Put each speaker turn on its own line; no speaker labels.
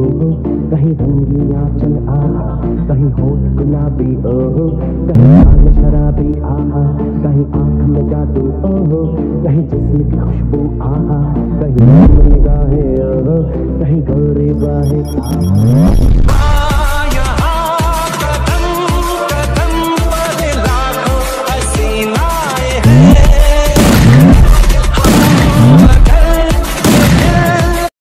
ओहो कहीं धुंधिया चल आ कहीं हो गुलाबी ओहो कहीं कान शराबी आहा कहीं आँख में जादू ओहो कहीं जिसम की खुशबू आहा कहीं निगाहें ओहो कहीं गोरे बाहें आहा